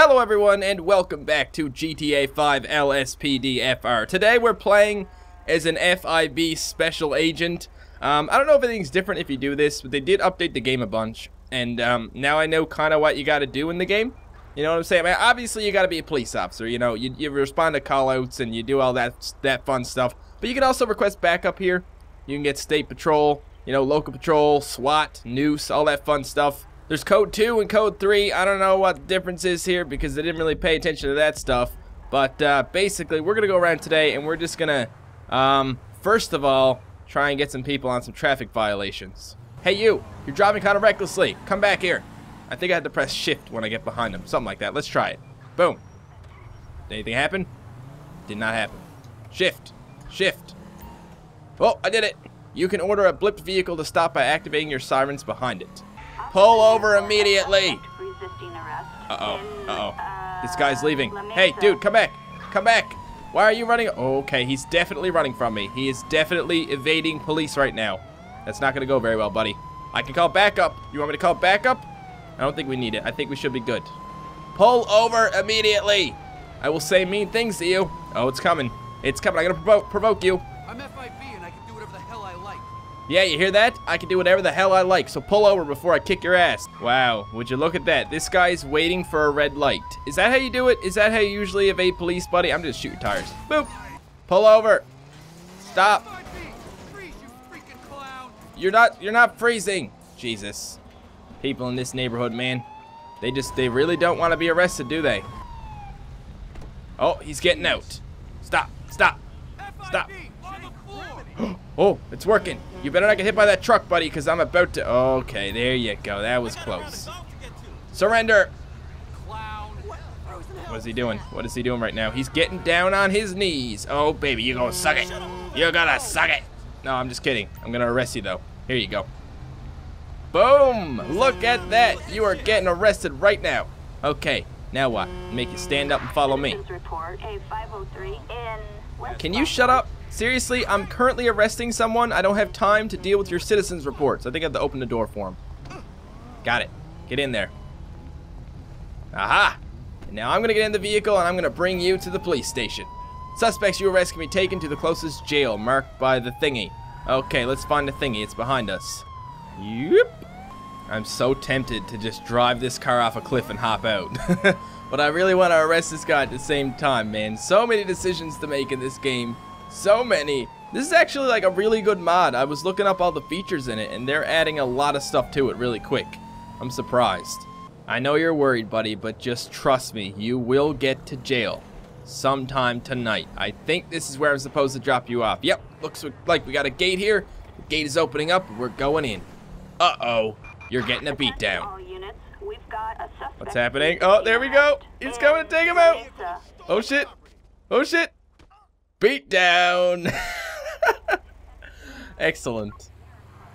Hello everyone and welcome back to GTA 5 LSPDFR. Today we're playing as an FIB special agent. Um, I don't know if anything's different if you do this, but they did update the game a bunch. And um, now I know kind of what you got to do in the game. You know what I'm saying? I mean, obviously you got to be a police officer. You know, you, you respond to callouts and you do all that that fun stuff. But you can also request backup here. You can get state patrol, you know, local patrol, SWAT, noose, all that fun stuff. There's code 2 and code 3. I don't know what the difference is here because they didn't really pay attention to that stuff. But uh, basically, we're going to go around today and we're just going to, um, first of all, try and get some people on some traffic violations. Hey, you. You're driving kind of recklessly. Come back here. I think I had to press shift when I get behind them. Something like that. Let's try it. Boom. Did anything happen? Did not happen. Shift. Shift. Oh, I did it. You can order a blipped vehicle to stop by activating your sirens behind it. Pull over immediately. Uh-oh. Uh-oh. Uh, this guy's leaving. Hey, dude, come back. Come back. Why are you running? Okay, he's definitely running from me. He is definitely evading police right now. That's not going to go very well, buddy. I can call backup. You want me to call backup? I don't think we need it. I think we should be good. Pull over immediately. I will say mean things to you. Oh, it's coming. It's coming. I'm going to provoke, provoke you. I'm FIB and I can do whatever the hell I like. Yeah, you hear that? I can do whatever the hell I like, so pull over before I kick your ass. Wow, would you look at that? This guy's waiting for a red light. Is that how you do it? Is that how you usually evade police, buddy? I'm just shooting tires. Boop. Pull over. Stop. You're not you're not freezing. Jesus. People in this neighborhood, man. They just they really don't want to be arrested, do they? Oh, he's getting out. Stop. Stop. Stop. FIB, on the floor! Oh, it's working. You better not get hit by that truck, buddy, because I'm about to... Okay, there you go. That was close. Surrender. Clown! What is he doing? What is he doing right now? He's getting down on his knees. Oh, baby, you gonna suck it. You're gonna suck it. No, I'm just kidding. I'm gonna arrest you, though. Here you go. Boom! Look at that. You are getting arrested right now. Okay, now what? Make you stand up and follow me. Report A503 in West Can you shut up? Seriously, I'm currently arresting someone. I don't have time to deal with your citizens' reports. I think I have to open the door for him. Got it. Get in there. Aha! Now I'm gonna get in the vehicle and I'm gonna bring you to the police station. Suspects you arrest can be taken to the closest jail marked by the thingy. Okay, let's find the thingy. It's behind us. Yep. I'm so tempted to just drive this car off a cliff and hop out. but I really want to arrest this guy at the same time, man. So many decisions to make in this game. So many. This is actually like a really good mod. I was looking up all the features in it, and they're adding a lot of stuff to it really quick. I'm surprised. I know you're worried, buddy, but just trust me. You will get to jail sometime tonight. I think this is where I'm supposed to drop you off. Yep, looks like we got a gate here. The gate is opening up. We're going in. Uh-oh. You're getting a beat down. All units, we've got a suspect What's happening? Oh, there we go. He's coming to take him out. Oh shit. Oh shit. Beat down. excellent.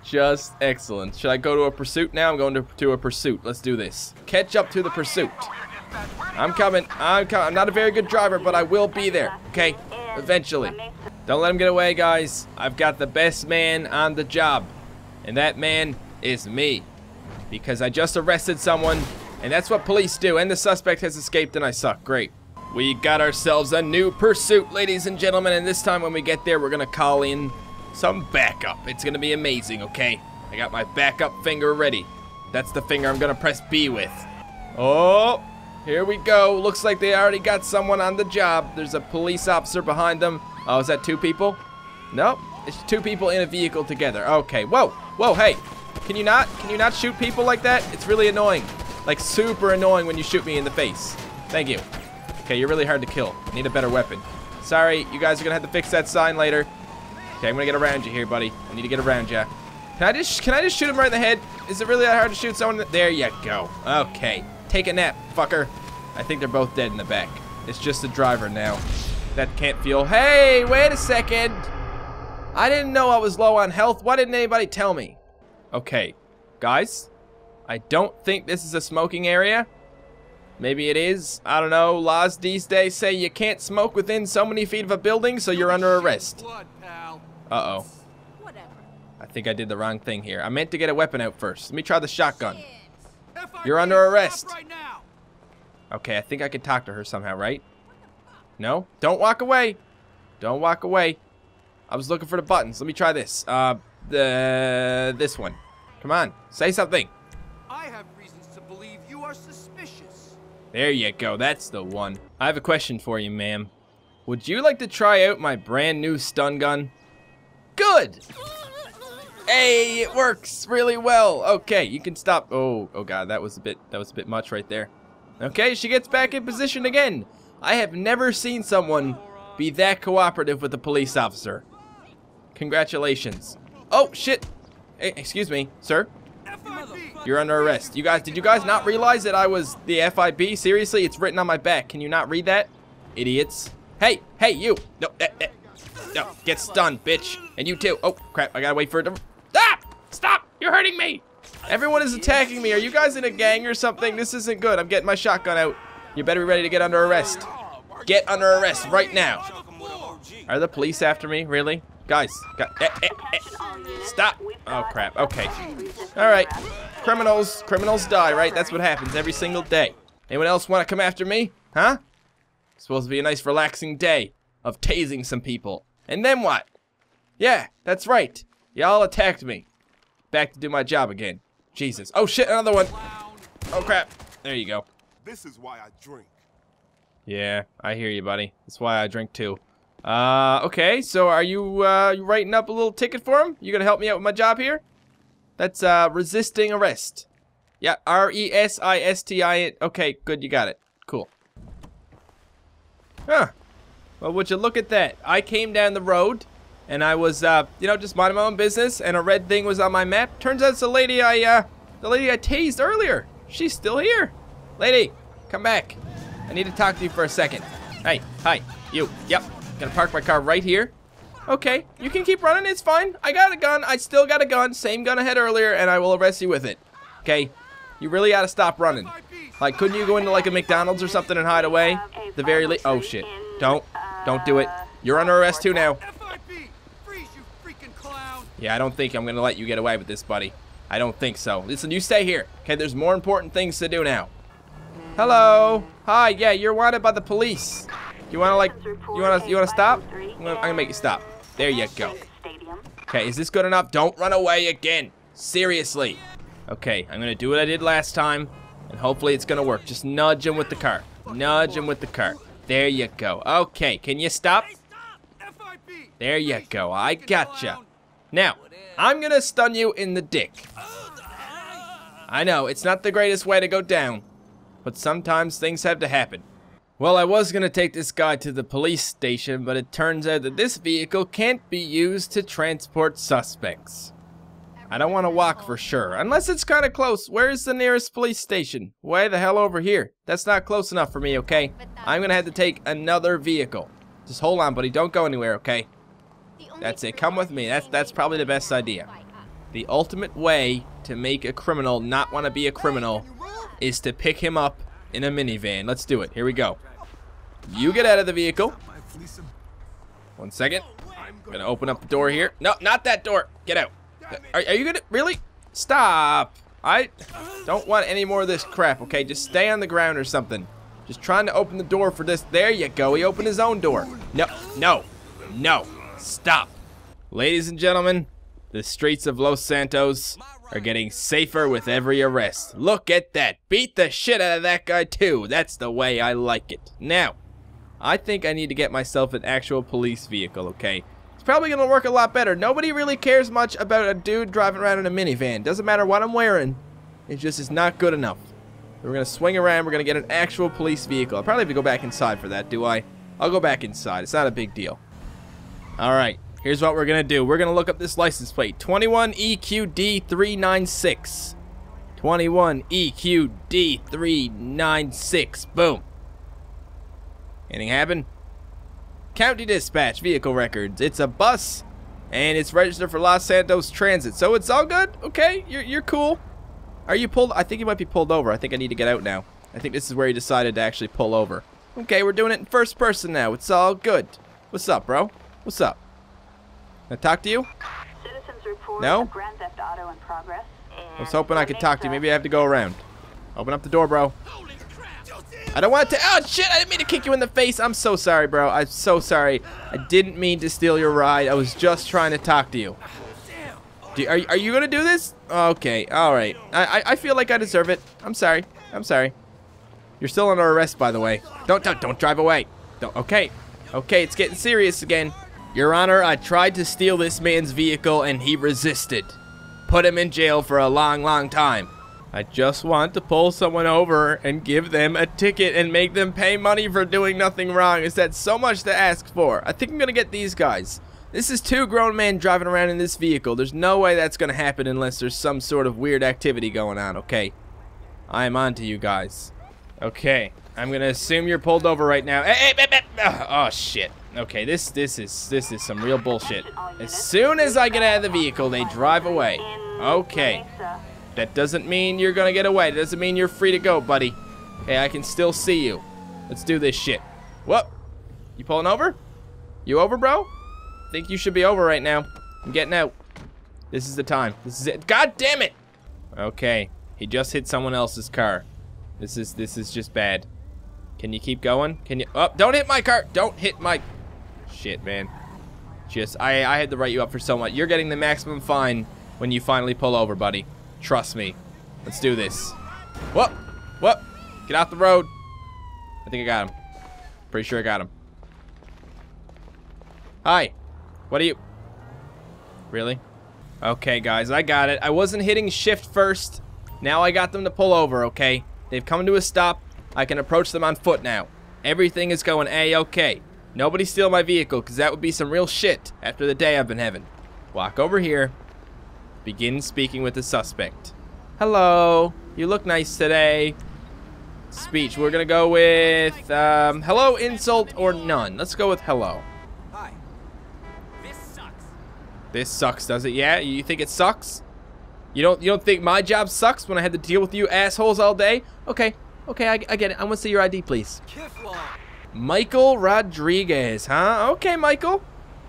Just excellent. Should I go to a pursuit now? I'm going to, to a pursuit. Let's do this. Catch up to the pursuit. I'm coming. I'm coming. I'm not a very good driver, but I will be there. Okay? Eventually. Don't let him get away, guys. I've got the best man on the job. And that man is me. Because I just arrested someone, and that's what police do. And the suspect has escaped, and I suck. Great. We got ourselves a new pursuit, ladies and gentlemen. And this time when we get there, we're to call in some backup. It's to be amazing, okay? I got my backup finger ready. That's the finger I'm to press B with. Oh, here we go. Looks like they already got someone on the job. There's a police officer behind them. Oh, is that two people? Nope. It's two people in a vehicle together. Okay. Whoa. Whoa, hey. Can you not? Can you not shoot people like that? It's really annoying. Like, super annoying when you shoot me in the face. Thank you. Okay, you're really hard to kill. I need a better weapon. Sorry, you guys are gonna have to fix that sign later. Okay, I'm gonna get around you here, buddy. I need to get around you. Can I just can I just shoot him right in the head? Is it really that hard to shoot someone? There you go. Okay, take a nap, fucker. I think they're both dead in the back. It's just the driver now. That can't feel. Hey, wait a second. I didn't know I was low on health. Why didn't anybody tell me? Okay, guys, I don't think this is a smoking area. Maybe it is. I don't know. Laws these days say you can't smoke within so many feet of a building, so you're under arrest. Blood, pal. Uh-oh. Whatever. I think I did the wrong thing here. I meant to get a weapon out first. Let me try the shotgun. You're under stop arrest. Right now. Okay, I think I can talk to her somehow, right? No? Don't walk away. Don't walk away. I was looking for the buttons. Let me try this. Uh, the this one. Come on, say something. There you go. That's the one. I have a question for you, ma'am. Would you like to try out my brand new stun gun? Good. Hey, it works really well. Okay, you can stop. Oh, oh god, that was a bit that was a bit much right there. Okay, she gets back in position again. I have never seen someone be that cooperative with a police officer. Congratulations. Oh, shit. Hey, excuse me, sir. You're under arrest. You guys, did you guys not realize that I was the FIB? Seriously, it's written on my back. Can you not read that? Idiots. Hey, hey, you. No, eh, eh. no, get stunned, bitch. And you too. Oh, crap, I gotta wait for it to... Ah! Stop! You're hurting me! Everyone is attacking me. Are you guys in a gang or something? This isn't good. I'm getting my shotgun out. You better be ready to get under arrest. Get under arrest right now. Are the police after me? Really? Guys, gu- eh, eh, eh. Attention. Stop. Oh, crap. Okay. All right. Criminals, criminals die, right? That's what happens every single day. Anyone else want to come after me? Huh? Supposed to be a nice relaxing day of tasing some people. And then what? Yeah, that's right. Y'all attacked me. Back to do my job again. Jesus. Oh shit, another one. Oh crap. There you go. This is why I drink. Yeah, I hear you, buddy. That's why I drink too. Uh, okay, so are you, uh, writing up a little ticket for him? You gonna help me out with my job here? That's, uh, resisting arrest. Yeah, R-E-S-I-S-T-I-N. Okay, good, you got it. Cool. Huh. Well, would you look at that? I came down the road, and I was, uh, you know, just minding my own business, and a red thing was on my map. Turns out it's the lady I, uh, the lady I tased earlier. She's still here. Lady, come back. I need to talk to you for a second. Hey, hi, you. Yep, gonna park my car right here. Okay, you can keep running, it's fine. I got a gun, I still got a gun, same gun I had earlier, and I will arrest you with it. Okay? You really gotta stop running. Like, couldn't you go into like a McDonald's or something and hide away? The very least. Oh shit. Don't. Don't do it. You're under arrest too now. Yeah, I don't think I'm gonna let you get away with this, buddy. I don't think so. Listen, you stay here. Okay, there's more important things to do now. Hello. Hi. Yeah, you're wanted by the police. You wanna like? You wanna? You wanna stop? I'm gonna, I'm gonna make you stop. There you go. Okay, is this good enough? Don't run away again. Seriously. Okay, I'm gonna do what I did last time, and hopefully it's gonna work. Just nudge him with the car. Nudge him with the car. There you go. Okay, can you stop? There you go. I gotcha. Now, I'm gonna stun you in the dick. I know, it's not the greatest way to go down, but sometimes things have to happen. Well, I was gonna take this guy to the police station, but it turns out that this vehicle can't be used to transport suspects. I don't want to walk for sure, unless it's kind of close. Where's the nearest police station? Way the hell over here. That's not close enough for me, okay? I'm gonna have to take another vehicle. Just hold on, buddy. Don't go anywhere, okay? That's it. Come with me. That's that's probably the best idea. The ultimate way to make a criminal not want to be a criminal is to pick him up in a minivan. Let's do it. Here we go. You get out of the vehicle. One second. I'm Gonna open up the door here. No, not that door. Get out. Are, are you gonna really? Stop. I don't want any more of this crap, okay? Just stay on the ground or something. Just trying to open the door for this. There you go. He opened his own door. No, no, no. Stop. Ladies and gentlemen, the streets of Los Santos are getting safer with every arrest. Look at that. Beat the shit out of that guy, too. That's the way I like it. Now, I think I need to get myself an actual police vehicle, okay? It's probably going to work a lot better. Nobody really cares much about a dude driving around in a minivan. Doesn't matter what I'm wearing. It just is not good enough. We're going to swing around. We're going to get an actual police vehicle. I'll probably have to go back inside for that, do I? I'll go back inside. It's not a big deal. All right. Here's what we're going to do. We're going to look up this license plate. E 21EQD396. 21EQD396. Boom. Anything happen? County Dispatch vehicle records. It's a bus, and it's registered for Los Santos Transit. So it's all good. Okay, you're you're cool. Are you pulled? I think you might be pulled over. I think I need to get out now. I think this is where he decided to actually pull over. Okay, we're doing it in first person now. It's all good. What's up, bro? What's up? Can I talk to you? Citizens report No? Grand Theft Auto in progress. I was hoping I could talk to you. Maybe I have to go around. Open up the door, bro. I don't want to. Oh, shit. I didn't mean to kick you in the face. I'm so sorry, bro. I'm so sorry. I didn't mean to steal your ride. I was just trying to talk to you. Do, are, are you going to do this? Okay. All right. I, I, I feel like I deserve it. I'm sorry. I'm sorry. You're still under arrest, by the way. Don't, don't, don't drive away. Don't, okay. Okay, it's getting serious again. Your Honor, I tried to steal this man's vehicle and he resisted. Put him in jail for a long, long time. I just want to pull someone over and give them a ticket and make them pay money for doing nothing wrong. Is that so much to ask for? I think I'm gonna get these guys. This is two grown men driving around in this vehicle. There's no way that's gonna happen unless there's some sort of weird activity going on, okay? I am on to you guys. Okay, I'm gonna assume you're pulled over right now. Hey, hey, hey, hey. Oh shit. Okay, this this is this is some real bullshit. As soon as I get out of the vehicle, they drive away. Okay. That doesn't mean you're gonna get away. That doesn't mean you're free to go, buddy. Hey, I can still see you. Let's do this shit. What? You pulling over? You over, bro? Think you should be over right now. I'm getting out. This is the time. This is it. God damn it! Okay. He just hit someone else's car. This is this is just bad. Can you keep going? Can you? Oh, don't hit my car! Don't hit my. Shit, man. Just I I had to write you up for so much. You're getting the maximum fine when you finally pull over, buddy. Trust me. Let's do this. Whoop! Whoop! Get off the road. I think I got him. Pretty sure I got him. Hi. What are you? Really? Okay, guys, I got it. I wasn't hitting shift first. Now I got them to pull over, okay? They've come to a stop. I can approach them on foot now. Everything is going A-okay. Nobody steal my vehicle, because that would be some real shit after the day I've been having. Walk over here. Begin speaking with the suspect. Hello. You look nice today. Speech. We're going to go with, um, hello, insult, or none. Let's go with hello. Hi. This sucks. This sucks, does it? Yeah? You think it sucks? You don't you don't think my job sucks when I had to deal with you assholes all day? Okay. Okay, I, I get it. I want to see your ID, please. Kiflon. Michael Rodriguez, huh? Okay, Michael.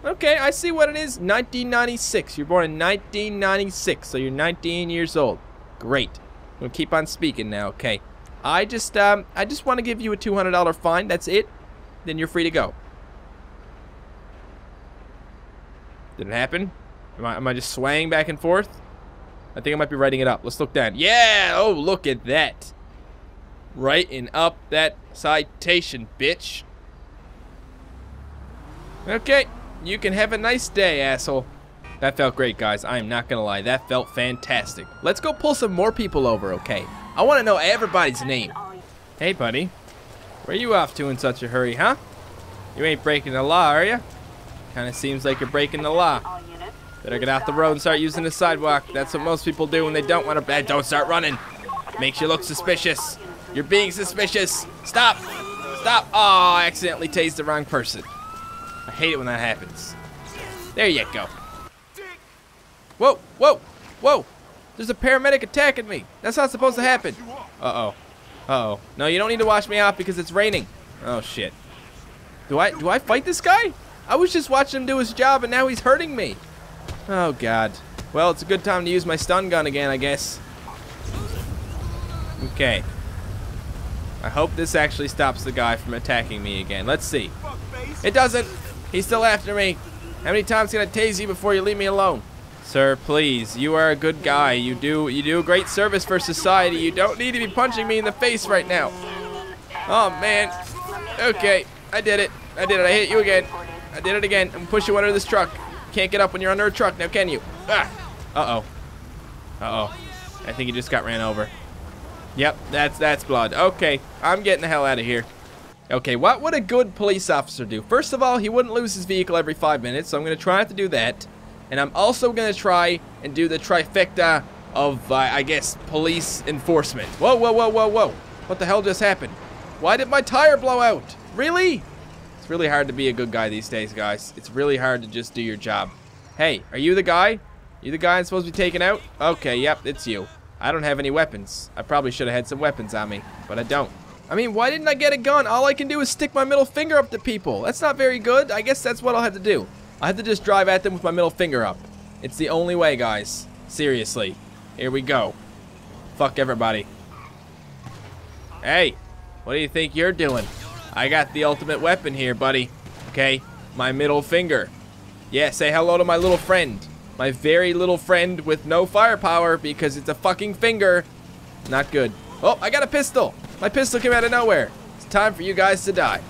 Okay, I see what it is. 1996. You're born in 1996, so you're 19 years old. Great. Gonna keep on speaking now. Okay. I just um I just want to give you a $200 fine. That's it. Then you're free to go. Did it happen? Am I, am I just swaying back and forth? I think I might be writing it up. Let's look down. Yeah! Oh, look at that. Writing up that citation, bitch. Okay, you can have a nice day, asshole. That felt great, guys. I am not gonna lie. That felt fantastic. Let's go pull some more people over, okay? I want to know everybody's name. Hey, buddy. Where you off to in such a hurry, huh? You ain't breaking the law, are you? Kind of seems like you're breaking the law. Better get off the road and start using the sidewalk. That's what most people do when they don't want to. Eh, Don't start running. Makes you look suspicious. You're being suspicious. Stop. Stop. Oh, I accidentally tased the wrong person. I hate it when that happens. There you go. Whoa, whoa, whoa. There's a paramedic attacking me. That's not supposed to happen. Uh-oh. Uh-oh. No, you don't need to wash me off because it's raining. Oh, shit. Do I do I fight this guy? I was just watching him do his job and now he's hurting me. Oh god. Well, it's a good time to use my stun gun again, I guess. Okay. I hope this actually stops the guy from attacking me again. Let's see. It doesn't. He's still after me. How many times can I tase you before you leave me alone? Sir, please. You are a good guy. You do you do a great service for society. You don't need to be punching me in the face right now. Oh man. Okay. I did it. I did it. I hit you again. I did it again. I'm gonna you under this truck. Can't get up when you're under a truck now, can you? Ah. Uh-oh. Uh-oh. I think he just got ran over. Yep, that's that's blood. Okay, I'm getting the hell out of here. Okay, what would a good police officer do? First of all, he wouldn't lose his vehicle every five minutes, so I'm going to try not to do that. And I'm also going to try and do the trifecta of, uh, I guess, police enforcement. Whoa, whoa, whoa, whoa, whoa. What the hell just happened? Why did my tire blow out? Really? It's really hard to be a good guy these days, guys. It's really hard to just do your job. Hey, are you the guy? You the guy I'm supposed to be taking out? Okay, yep, it's you. I don't have any weapons. I probably should have had some weapons on me, but I don't. I mean, why didn't I get a gun? All I can do is stick my middle finger up to people. That's not very good. I guess that's what I'll have to do. I have to just drive at them with my middle finger up. It's the only way, guys. Seriously. Here we go. Fuck everybody. Hey. What do you think you're doing? I got the ultimate weapon here, buddy. Okay, my middle finger. Yeah, say hello to my little friend. My very little friend with no firepower because it's a fucking finger. Not good. Oh, I got a pistol. My pistol came out of nowhere. It's time for you guys to die.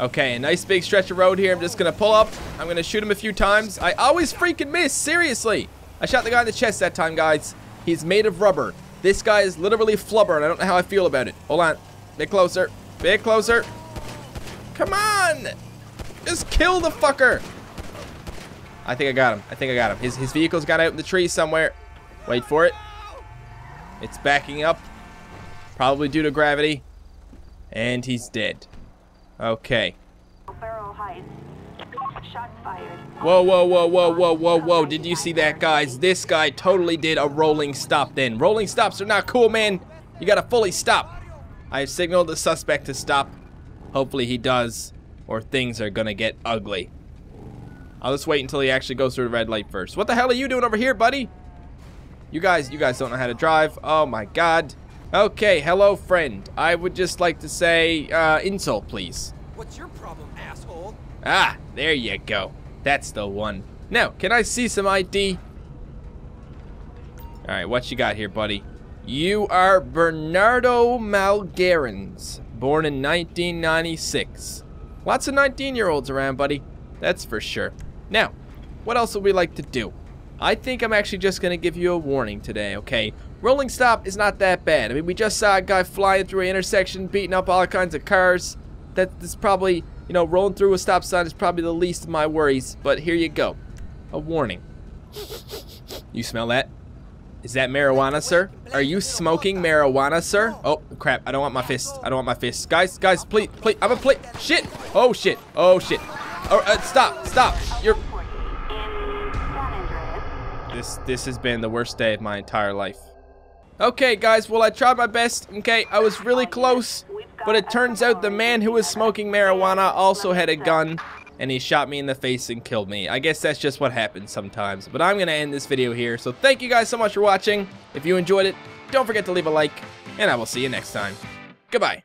Okay, a nice big stretch of road here. I'm just gonna pull up. I'm gonna shoot him a few times. I always freaking miss, seriously. I shot the guy in the chest that time, guys. He's made of rubber. This guy is literally flubber, and I don't know how I feel about it. Hold on. Bit closer. Bit closer. Come on! Just kill the fucker! I think I got him. I think I got him. His, his vehicle's got out in the tree somewhere. Wait for it. It's backing up. Probably due to gravity. And he's dead. Okay. Whoa, whoa, whoa, whoa, whoa, whoa, whoa. Did you see that, guys? This guy totally did a rolling stop then. Rolling stops are not cool, man. You gotta fully stop. I have signaled the suspect to stop. Hopefully he does, or things are gonna get ugly. I'll just wait until he actually goes through the red light first. What the hell are you doing over here, buddy? You guys, you guys don't know how to drive. Oh my god. Okay, hello, friend. I would just like to say, uh, insult, please. What's your problem, asshole? Ah, there you go. That's the one. Now, can I see some ID? Alright, what you got here, buddy? You are Bernardo Malgarens, born in 1996. Lots of 19-year-olds around, buddy. That's for sure. Now, what else would we like to do? I think I'm actually just going to give you a warning today, okay? Rolling stop is not that bad. I mean, we just saw a guy flying through an intersection, beating up all kinds of cars. That's probably, you know, rolling through a stop sign is probably the least of my worries. But here you go. A warning. You smell that? Is that marijuana, sir? Are you smoking marijuana, sir? Oh, crap. I don't want my fist. I don't want my fist. Guys, guys, please, please. I'm a plate. Shit. Oh, shit. Oh, shit. Oh, uh, stop. Stop. You're... In San Andreas. This, this has been the worst day of my entire life. Okay, guys. Well, I tried my best. Okay, I was really close. But it turns out the man who was smoking marijuana also had a gun. And he shot me in the face and killed me. I guess that's just what happens sometimes. But I'm going to end this video here. So thank you guys so much for watching. If you enjoyed it, don't forget to leave a like. And I will see you next time. Goodbye.